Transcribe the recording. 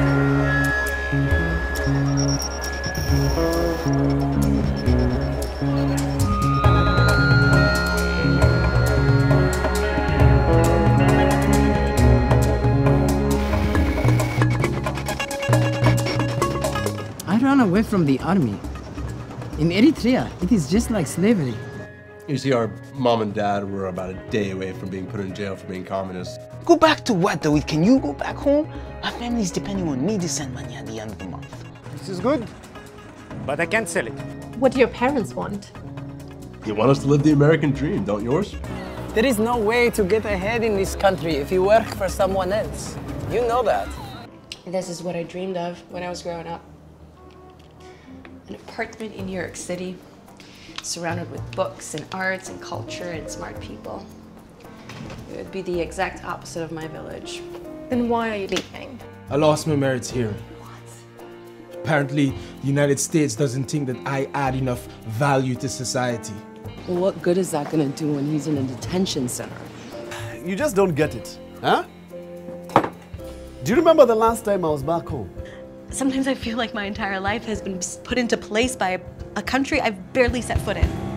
I ran away from the army. In Eritrea, it is just like slavery. You see, our mom and dad were about a day away from being put in jail for being communists. Go back to what, though? Can you go back home? Our family's depending on me to send money at the end of the month. This is good, but I can't sell it. What do your parents want? You want us to live the American dream, don't yours? There is no way to get ahead in this country if you work for someone else. You know that. This is what I dreamed of when I was growing up. An apartment in New York City, surrounded with books and arts and culture and smart people. It would be the exact opposite of my village. Then why are you leaving? I lost my merits here. Apparently, the United States doesn't think that I add enough value to society. Well, what good is that gonna do when he's in a detention center? You just don't get it, huh? Do you remember the last time I was back home? Sometimes I feel like my entire life has been put into place by a country I've barely set foot in.